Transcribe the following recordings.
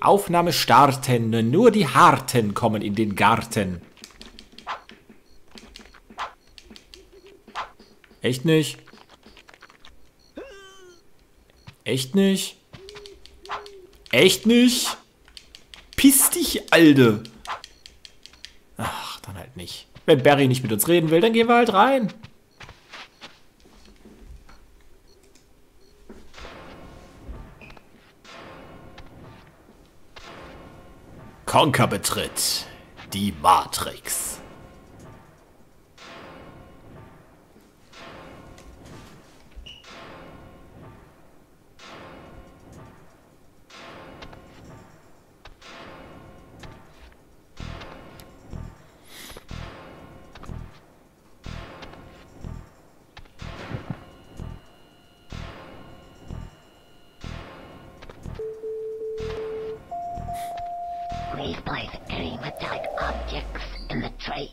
Aufnahme starten. Nur die Harten kommen in den Garten. Echt nicht? Echt nicht? Echt nicht? Piss dich, Alde. Ach, dann halt nicht. Wenn Barry nicht mit uns reden will, dann gehen wir halt rein. Conker betritt die Matrix. Please place any metallic objects in the tray.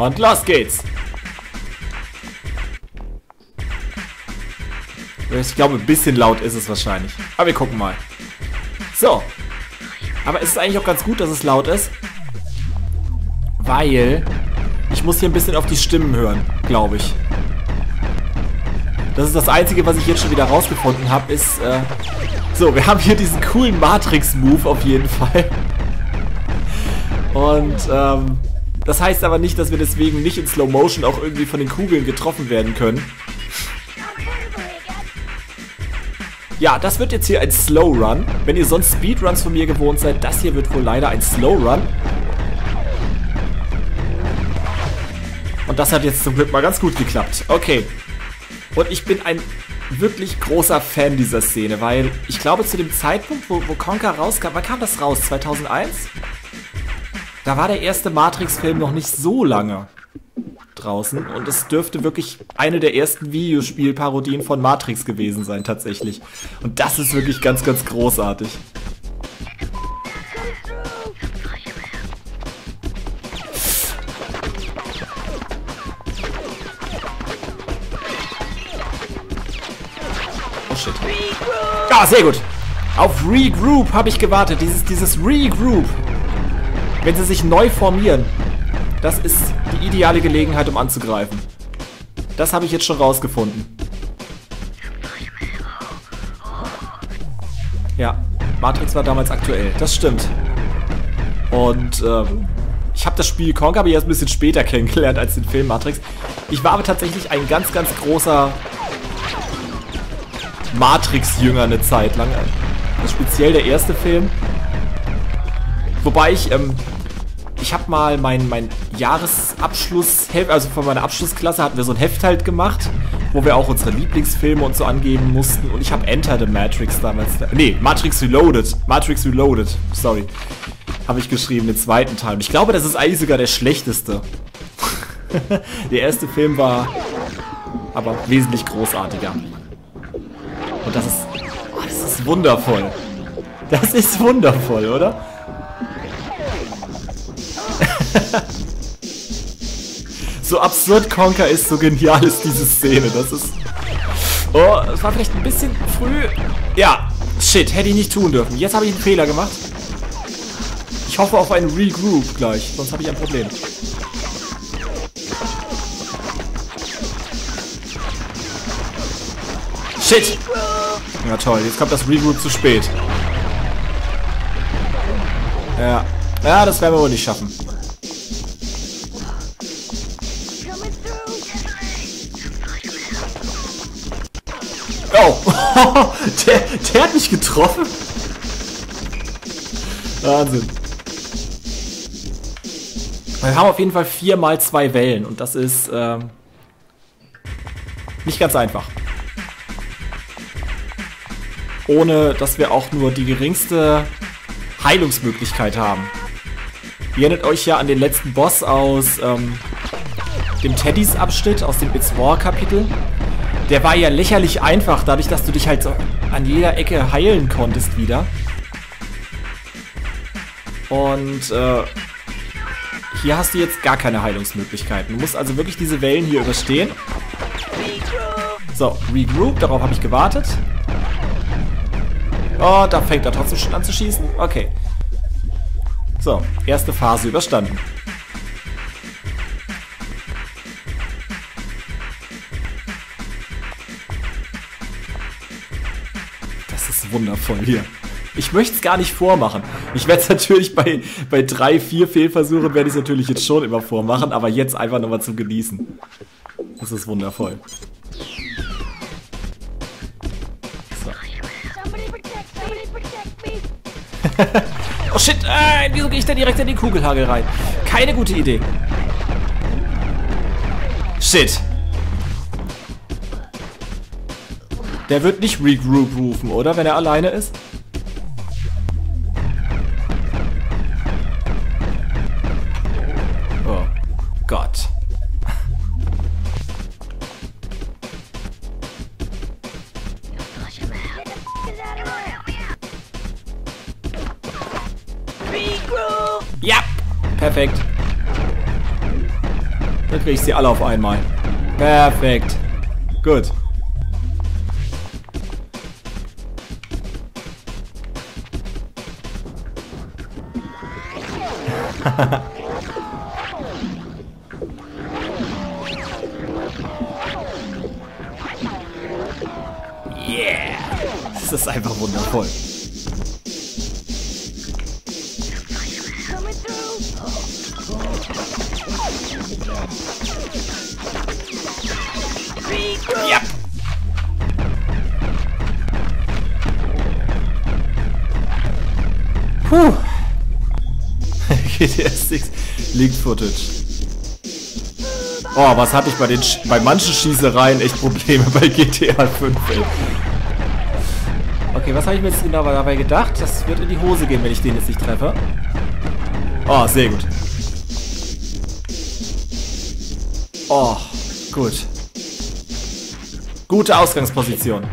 Und los geht's. Ich glaube, ein bisschen laut ist es wahrscheinlich. Aber wir gucken mal. So. Aber es ist eigentlich auch ganz gut, dass es laut ist. Weil ich muss hier ein bisschen auf die Stimmen hören, glaube ich. Das ist das Einzige, was ich jetzt schon wieder rausgefunden habe, ist... Äh so, wir haben hier diesen coolen Matrix-Move auf jeden Fall. Und ähm, das heißt aber nicht, dass wir deswegen nicht in Slow Motion auch irgendwie von den Kugeln getroffen werden können. Ja, das wird jetzt hier ein Slow Run. Wenn ihr sonst Speedruns von mir gewohnt seid, das hier wird wohl leider ein Slow Run. Und das hat jetzt zum Glück mal ganz gut geklappt. Okay. Und ich bin ein wirklich großer Fan dieser Szene, weil ich glaube zu dem Zeitpunkt, wo, wo Conker rauskam, wann kam das raus? 2001? Da war der erste Matrix-Film noch nicht so lange draußen und es dürfte wirklich eine der ersten Videospielparodien von Matrix gewesen sein, tatsächlich. Und das ist wirklich ganz, ganz großartig. Oh shit. Ah, sehr gut. Auf Regroup habe ich gewartet. Dieses, dieses Regroup. Wenn sie sich neu formieren, das ist die ideale Gelegenheit, um anzugreifen. Das habe ich jetzt schon rausgefunden. Ja, Matrix war damals aktuell. Das stimmt. Und ähm, ich habe das Spiel Kong aber erst ein bisschen später kennengelernt als den Film Matrix. Ich war aber tatsächlich ein ganz, ganz großer Matrix-Jünger eine Zeit lang. Speziell der erste Film. Wobei ich, ähm, ich habe mal mein, mein Jahresabschluss, also von meiner Abschlussklasse hatten wir so ein Heft halt gemacht, wo wir auch unsere Lieblingsfilme und so angeben mussten. Und ich habe Enter the Matrix damals, nee, Matrix Reloaded, Matrix Reloaded, sorry, habe ich geschrieben, den zweiten Teil. Und ich glaube, das ist eigentlich sogar der schlechteste. der erste Film war aber wesentlich großartiger. Und das ist, oh, das ist wundervoll. Das ist wundervoll, oder? So absurd Conker ist, so genial ist diese Szene. Das ist. Oh, es war vielleicht ein bisschen früh. Ja, shit, hätte ich nicht tun dürfen. Jetzt habe ich einen Fehler gemacht. Ich hoffe auf einen Regroup gleich, sonst habe ich ein Problem. Shit! Ja toll, jetzt kommt das Regroup zu spät. Ja. Ja, das werden wir wohl nicht schaffen. Oh! der, der hat mich getroffen? Wahnsinn. Wir haben auf jeden Fall vier mal zwei Wellen und das ist ähm, nicht ganz einfach. Ohne, dass wir auch nur die geringste Heilungsmöglichkeit haben. Ihr erinnert euch ja an den letzten Boss aus ähm, dem Teddys Abschnitt, aus dem It's War Kapitel. Der war ja lächerlich einfach, dadurch, dass du dich halt so an jeder Ecke heilen konntest wieder. Und äh, hier hast du jetzt gar keine Heilungsmöglichkeiten. Du musst also wirklich diese Wellen hier überstehen. So, Regroup, darauf habe ich gewartet. Oh, da fängt er trotzdem schon an zu schießen. Okay. So, erste Phase überstanden. Ist wundervoll hier. Ich möchte es gar nicht vormachen. Ich werde es natürlich bei, bei drei, vier Fehlversuchen werde ich es natürlich jetzt schon immer vormachen, aber jetzt einfach nochmal zum Genießen. Das ist wundervoll. So. oh shit, äh, wieso gehe ich da direkt in die Kugelhagel rein? Keine gute Idee. Shit. Der wird nicht regroup rufen, oder? Wenn er alleine ist? Oh Gott. Ja, perfekt. Dann kriege ich sie alle auf einmal. Perfekt. Gut. yeah. Das ist einfach wundervoll. Ja. Puh. GTA 6 Leaked Footage. Oh, was hatte ich bei den Sch bei manchen Schießereien echt Probleme bei GTA 5, ey. Okay, was habe ich mir jetzt genau dabei gedacht? Das wird in die Hose gehen, wenn ich den jetzt nicht treffe. Oh, sehr gut. Oh, gut. Gute Ausgangsposition.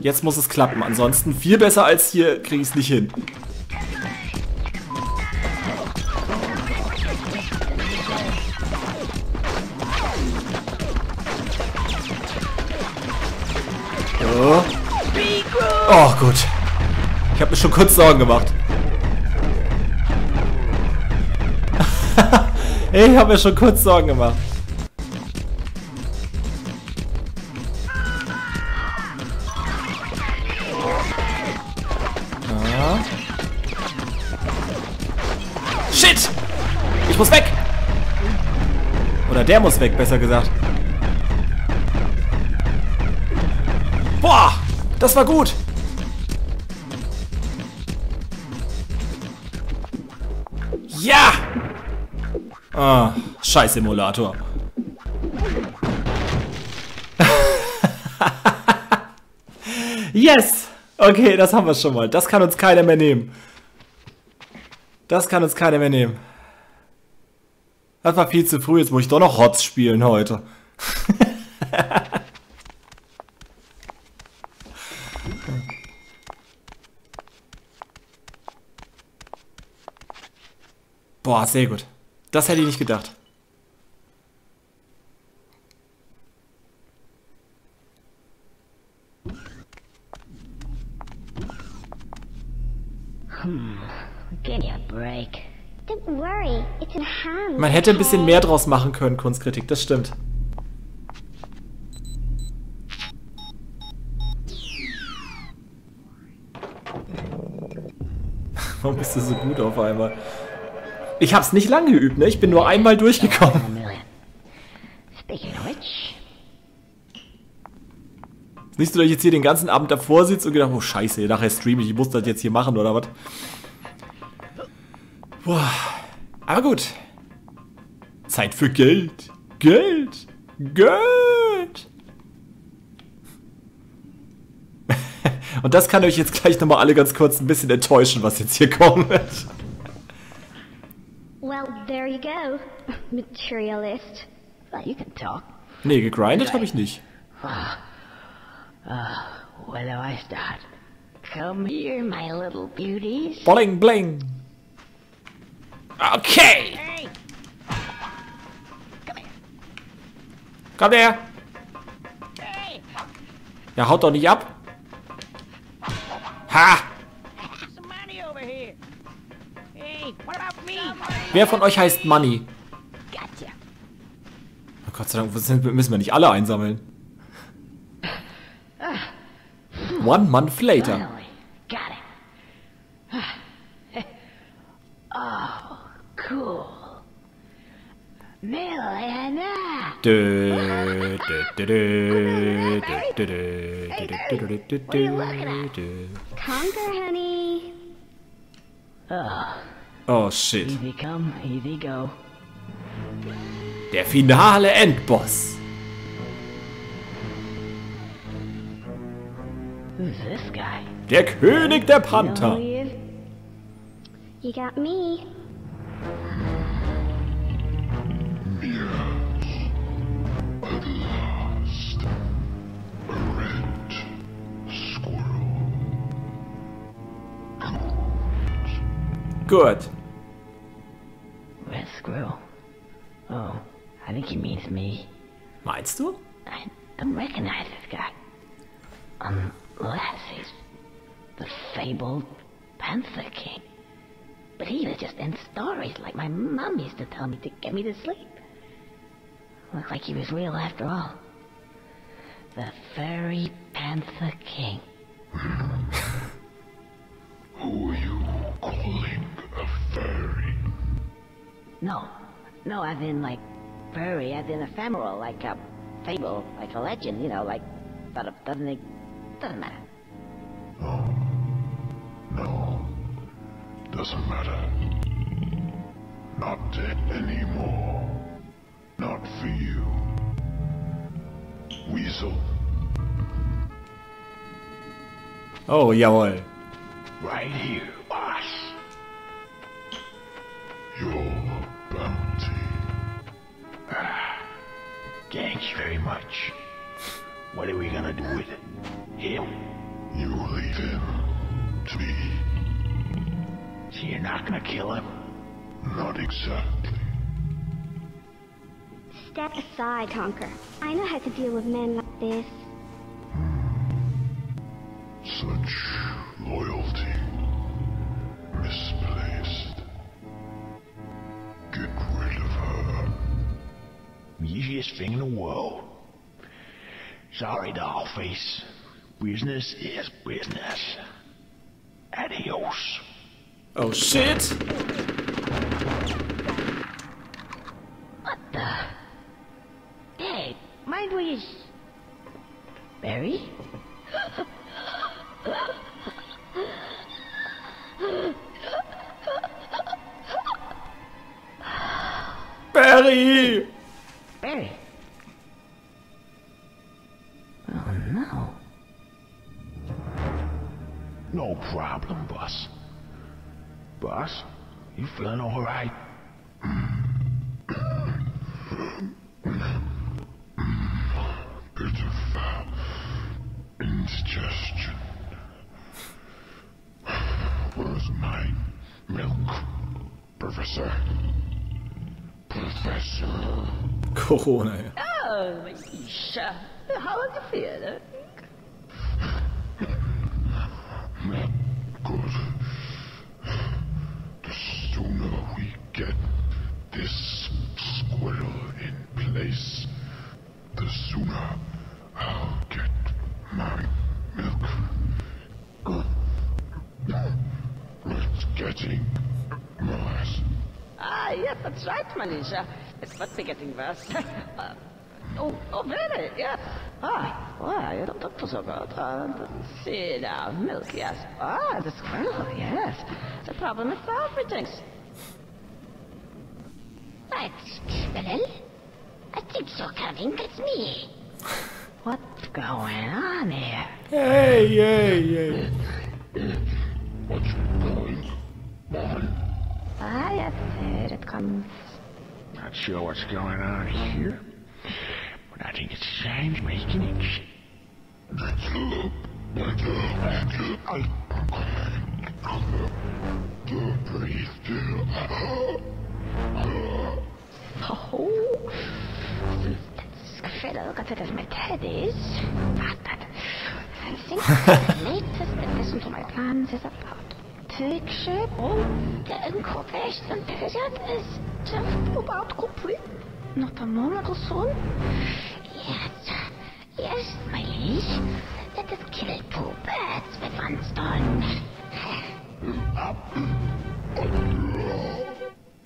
Jetzt muss es klappen. Ansonsten viel besser als hier kriege ich es nicht hin. Gut. Ich habe mir schon kurz Sorgen gemacht. ich habe mir schon kurz Sorgen gemacht. Shit! Ich muss weg! Oder der muss weg, besser gesagt. Boah! Das war gut! Ah, scheiß Emulator. yes! Okay, das haben wir schon mal. Das kann uns keiner mehr nehmen. Das kann uns keiner mehr nehmen. Das war viel zu früh. Jetzt muss ich doch noch Hotz spielen heute. Boah, sehr gut. Das hätte ich nicht gedacht. Hand. Man hätte ein bisschen mehr draus machen können, Kunstkritik, das stimmt. Warum bist du so gut auf einmal? Ich hab's nicht lange geübt, ne? Ich bin nur einmal durchgekommen. Nicht so, dass ich jetzt hier den ganzen Abend davor sitze und gedacht, oh scheiße, nachher streame ich, ich muss das jetzt hier machen oder was? Boah. Aber gut. Zeit für Geld. Geld. Geld. und das kann euch jetzt gleich nochmal alle ganz kurz ein bisschen enttäuschen, was jetzt hier wird. Well, there you go. Materialist. Well, you can talk. Nee, gegrindet habe ich nicht. Where do I start? Come here, my little beauties. Bling, bling. Okay. Hey! Come here. Komm her. Hey! Ja, haut doch nicht ab. Wer von euch heißt Money? Gotcha. Gott sei Dank, müssen wir nicht alle einsammeln. One month later. Dö, dö, dö, Conquer, honey. Oh shit. Easy come, easy go. Der finale Endboss. Who's this guy? Der König der You know who Panther. You got me. At last, a red squirrel. Gut. Oh, I think he means me. Meinst du? I don't recognize this guy. Unless he's the fabled Panther King. But he was just in stories like my mom used to tell me to get me to sleep. Looked like he was real after all. The furry Panther King. No, no, as in like furry, as in ephemeral, like a fable, like a legend, you know, like, but it doesn't, it doesn't matter. No, No. doesn't matter. Not anymore. Not for you. Weasel, Oh, jawohl. right here, Thanks very much. What are we gonna do with it? Him? You leave him to me. So you're not gonna kill him? Not exactly. Step aside, Conquer. I know how to deal with men like this. Hmm. Such loyalty. Easiest thing in the world. Sorry, dollface. Business is business. Adios. Oh shit. What the? Hey, mind where you... Barry? Boss, you feeling alright? Bit of uh, indigestion. Where's my milk, Professor? Professor. Corona. ja. Oh, Isha. How are you feeling? Not good. The sooner we get this squirrel in place, the sooner I'll get my milk. It's getting worse. Ah, yes, that's right, Manisha. It's not be getting worse. uh, oh, oh, really? Yes. Ah, well, you don't look so good. Uh, see now. Milk, yes. Ah, the squirrel, yes. The problem is Thanks. That's Squirrel. I think so, coming. It's me. What's going on here? Hey, hey, hey. What's going on? Ah, yes, here it comes. Not sure what's going on here, but I think it's Sam's making it. Oh, that's fiddle got it as my teddies. But I think the latest addition to my plans is about picture the incorporation period is just about complete. Not a moment or so. Yes, yes, my liege. Let us kill two birds with one stone.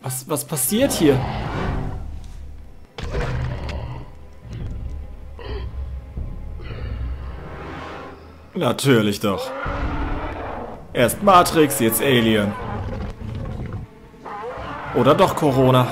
Was, was passiert hier? Natürlich doch. Erst Matrix, jetzt Alien. Oder doch Corona.